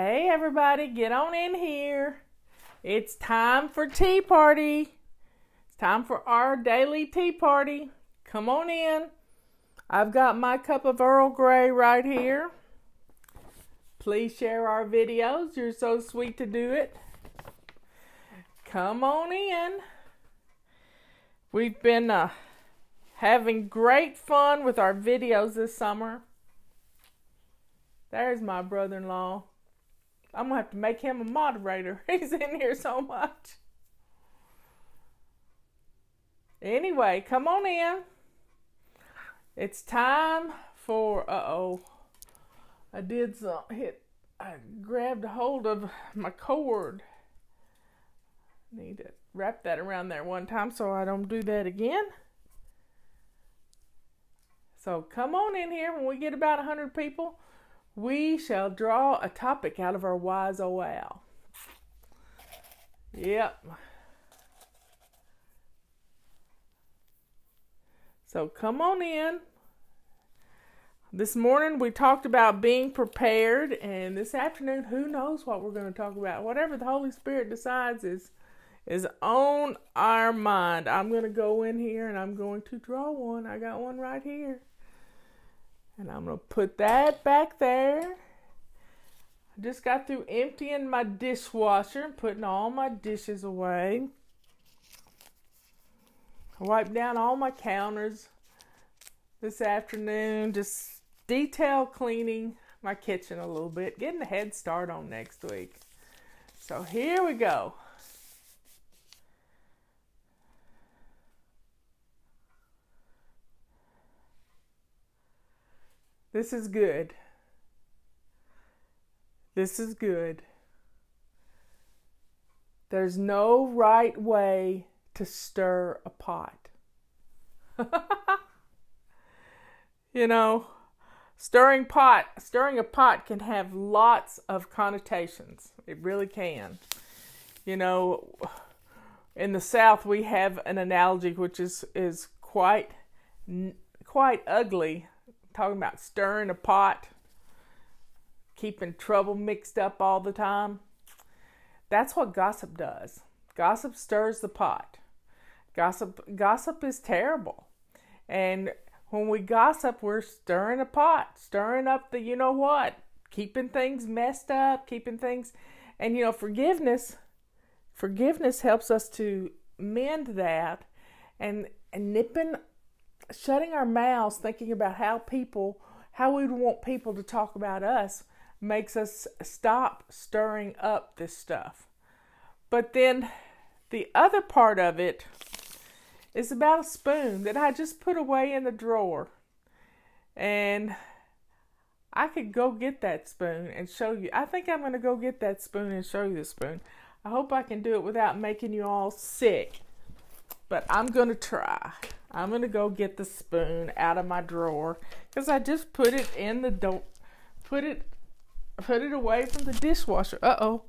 Hey, everybody, get on in here. It's time for tea party. It's time for our daily tea party. Come on in. I've got my cup of Earl Grey right here. Please share our videos. You're so sweet to do it. Come on in. We've been uh, having great fun with our videos this summer. There's my brother in law. I'm to have to make him a moderator. He's in here so much. Anyway, come on in. It's time for. Uh oh. I did some. Hit. I grabbed a hold of my cord. Need to wrap that around there one time so I don't do that again. So come on in here when we get about 100 people. We shall draw a topic out of our wise old owl. Yep. So come on in. This morning we talked about being prepared, and this afternoon, who knows what we're going to talk about? Whatever the Holy Spirit decides is is on our mind. I'm going to go in here and I'm going to draw one. I got one right here. And I'm going to put that back there. I just got through emptying my dishwasher and putting all my dishes away. I wiped down all my counters this afternoon, just detail cleaning my kitchen a little bit, getting a head start on next week. So here we go. This is good. This is good. There's no right way to stir a pot. you know, stirring pot, stirring a pot can have lots of connotations. It really can. You know, in the South we have an analogy which is is quite quite ugly talking about stirring a pot, keeping trouble mixed up all the time. That's what gossip does. Gossip stirs the pot. Gossip gossip is terrible. And when we gossip, we're stirring a pot, stirring up the you know what, keeping things messed up, keeping things and you know, forgiveness forgiveness helps us to mend that and, and nipping shutting our mouths thinking about how people how we would want people to talk about us makes us stop stirring up this stuff but then the other part of it is about a spoon that I just put away in the drawer and I could go get that spoon and show you. I think I'm going to go get that spoon and show you the spoon. I hope I can do it without making you all sick, but I'm going to try. I'm gonna go get the spoon out of my drawer because I just put it in the don't put it put it away from the dishwasher. Uh oh,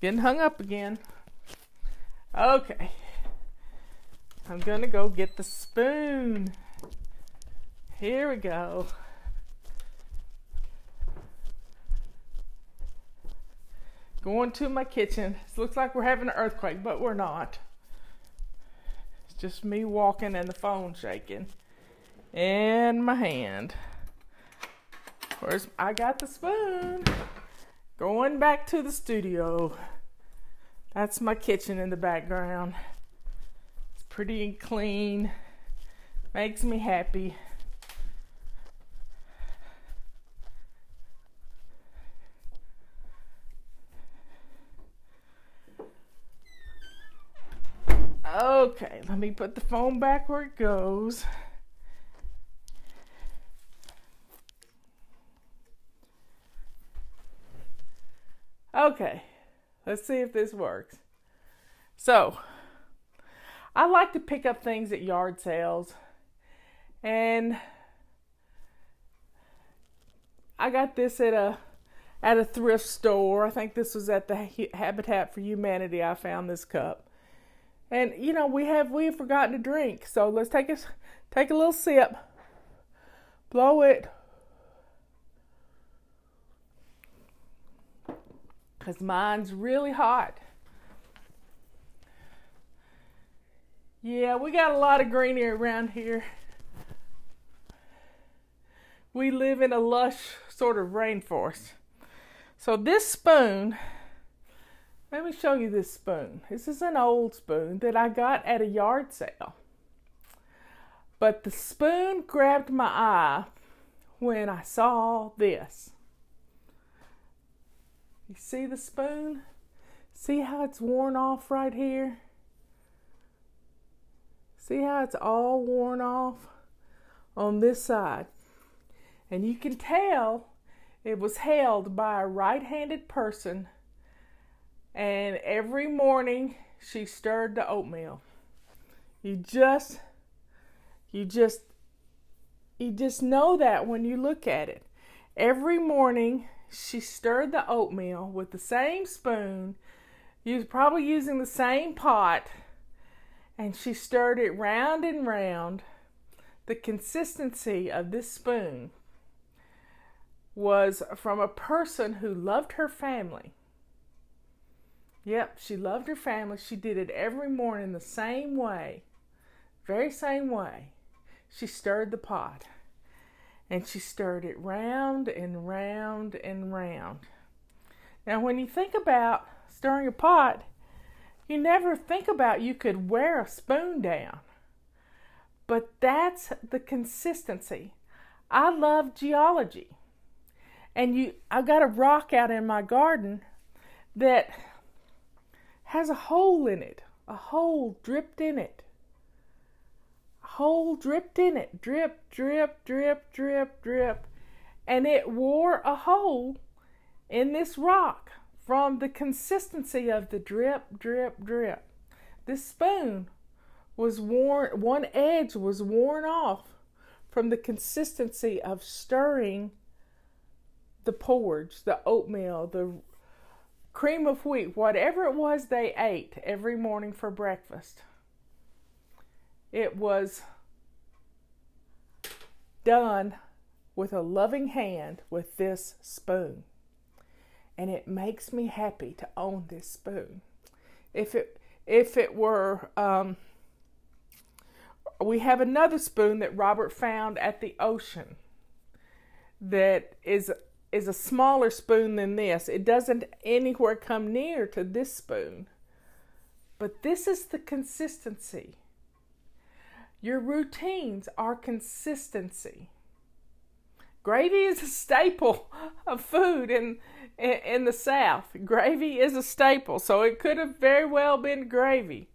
getting hung up again. Okay, I'm gonna go get the spoon. Here we go. Going to my kitchen. It looks like we're having an earthquake, but we're not. Just me walking and the phone shaking. In my hand. Where's I got the spoon. Going back to the studio. That's my kitchen in the background. It's pretty and clean. Makes me happy. Okay, let me put the phone back where it goes. Okay, let's see if this works. So, I like to pick up things at yard sales, and I got this at a at a thrift store. I think this was at the Habitat for Humanity. I found this cup, and you know, we have we have forgotten to drink. So let's take a take a little sip. Blow it. because mine's really hot. Yeah, we got a lot of greenery around here. We live in a lush sort of rainforest. So this spoon, let me show you this spoon. This is an old spoon that I got at a yard sale. But the spoon grabbed my eye when I saw this. You see the spoon? See how it's worn off right here? See how it's all worn off on this side? And you can tell it was held by a right handed person. And every morning she stirred the oatmeal. You just, you just, you just know that when you look at it. Every morning she stirred the oatmeal with the same spoon, used probably using the same pot, and she stirred it round and round. The consistency of this spoon was from a person who loved her family. Yep, she loved her family. She did it every morning the same way, very same way. She stirred the pot and she stirred it round and round and round. Now, when you think about stirring a pot, you never think about you could wear a spoon down. But that's the consistency. I love geology. And you I've got a rock out in my garden that has a hole in it, a hole dripped in it A hole dripped in it. Drip, drip, drip, drip, drip. And it wore a hole in this rock from the consistency of the drip, drip, drip. This spoon was worn, one edge was worn off from the consistency of stirring the porridge, the oatmeal, the cream of wheat, whatever it was they ate every morning for breakfast. It was done with a loving hand with this spoon. And it makes me happy to own this spoon. If it if it were um, we have another spoon that Robert found at the ocean that is is a smaller spoon than this. It doesn't anywhere come near to this spoon. But this is the consistency your routines are consistency. Gravy is a staple of food in, in, the South. Gravy is a staple, so it could have very well been gravy.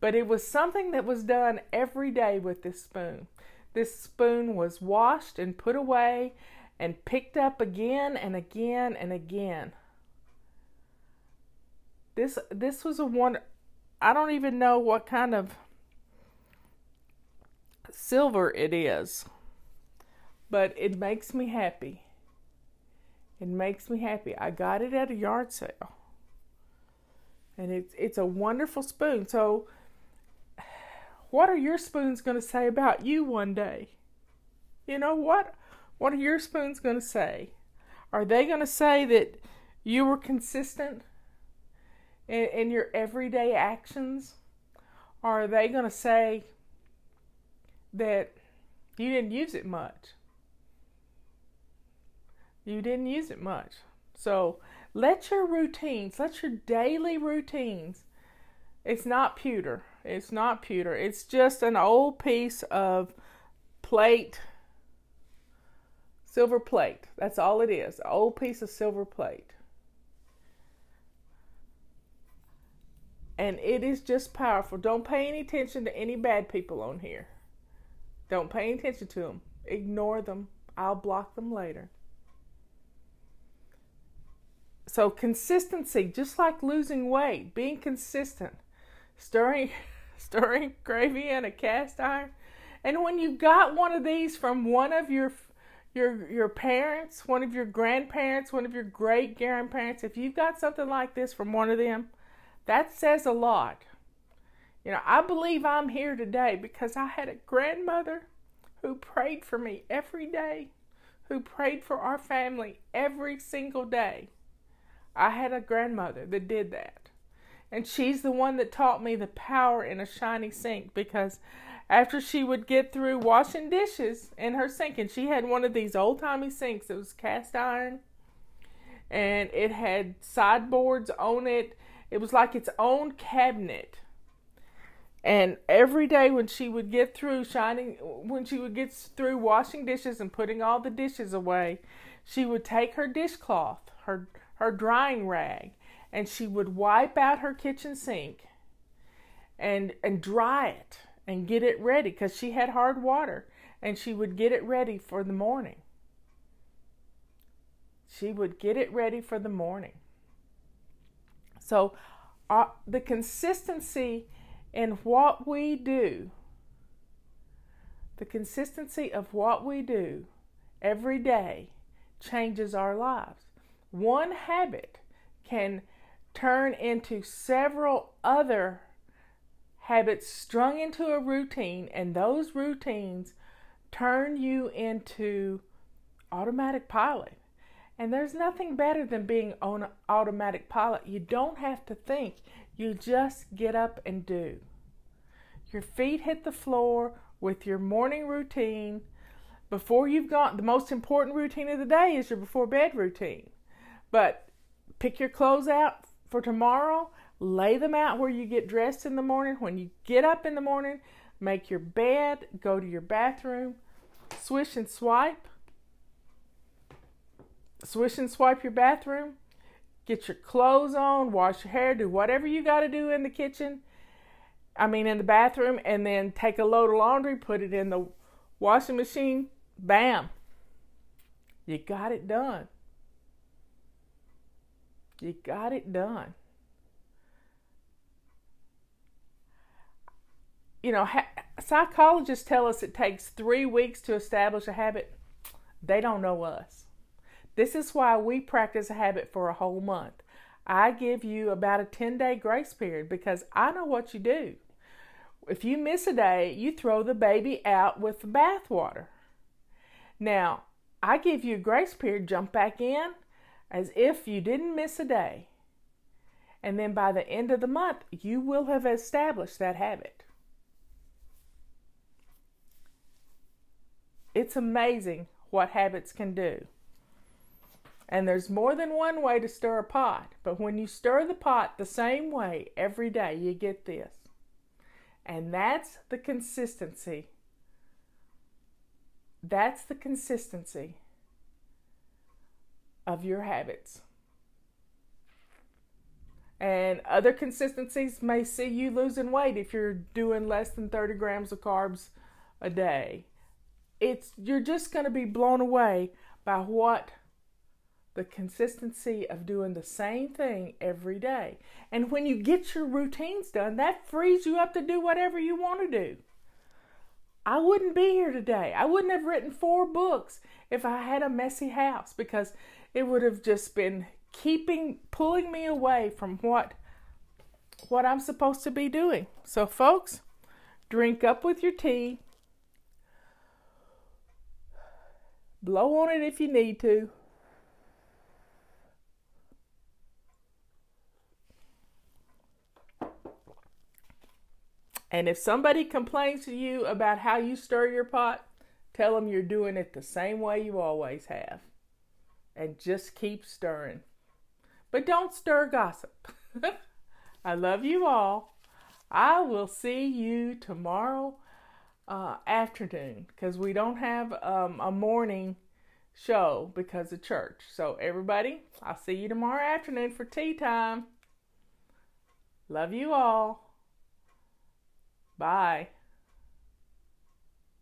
But it was something that was done every day with this spoon. This spoon was washed and put away and picked up again and again and again. This this was a one I don't even know what kind of silver it is. But it makes me happy. It makes me happy. I got it at a yard sale. And it's it's a wonderful spoon. So what are your spoons going to say about you one day? You know what? What are your spoons going to say? Are they going to say that you were consistent in, in your everyday actions? Or are they going to say, that you didn't use it much. You didn't use it much. So let your routines, let your daily routines, it's not pewter. It's not pewter. It's just an old piece of plate, silver plate. That's all it is. An old piece of silver plate. And it is just powerful. Don't pay any attention to any bad people on here. Don't pay attention to them. Ignore them. I'll block them later. So, consistency, just like losing weight, being consistent, stirring, stirring gravy in a cast iron. And when you got one of these from one of your your your parents, one of your grandparents, one of your great grandparents, if you've got something like this from one of them, that says a lot. You know, I believe I'm here today because I had a grandmother who prayed for me every day, who prayed for our family every single day. I had a grandmother that did that. And she's the one that taught me the power in a shiny sink because after she would get through washing dishes in her sink, and she had one of these old timey sinks it was cast iron and it had sideboards on it. It was like its own cabinet. And every day when she would get through shining, when she would get through washing dishes and putting all the dishes away, she would take her dishcloth, her her drying rag, and she would wipe out her kitchen sink and and dry it and get it ready because she had hard water and she would get it ready for the morning. She would get it ready for the morning. So, uh, the consistency in what we do, the consistency of what we do every day changes our lives. One habit can turn into several other habits strung into a routine, and those routines turn you into automatic pilot. And there's nothing better than being on automatic pilot. You don't have to think, you just get up and do. Your feet hit the floor with your morning routine. Before you've gone, the most important routine of the day is your before bed routine. But pick your clothes out for tomorrow, lay them out where you get dressed in the morning. When you get up in the morning, make your bed, go to your bathroom, swish and swipe swish and swipe your bathroom, get your clothes on, wash your hair, do whatever you got to do in the kitchen. I mean, in the bathroom, and then take a load of laundry, put it in the washing machine. Bam. You got it done. You got it done. You know, ha- psychologists tell us it takes three weeks to establish a habit. They don't know us. This is why we practice a habit for a whole month. I give you about a 10 day grace period because I know what you do. If you miss a day, you throw the baby out with the bathwater. Now, I give you a grace period, jump back in as if you didn't miss a day. And then by the end of the month, you will have established that habit. It's amazing what habits can do. And there's more than one way to stir a pot, but when you stir the pot the same way every day, you get this. And that's the consistency. That's the consistency of your habits. And other consistencies may see you losing weight if you're doing less than 30 grams of carbs a day. It's you're just going to be blown away by what the consistency of doing the same thing every day. And when you get your routines done, that frees you up to do whatever you want to do. I wouldn't be here today. I wouldn't have written four books if I had a messy house because it would have just been keeping pulling me away from what what I'm supposed to be doing. So folks, drink up with your tea. Blow on it if you need to. And if somebody complains to you about how you stir your pot, tell them you're doing it the same way you always have. And just keep stirring. But don't stir gossip. I love you all. I will see you tomorrow uh, afternoon because we don't have um, a morning show because of church. So, everybody, I'll see you tomorrow afternoon for tea time. Love you all. Bye.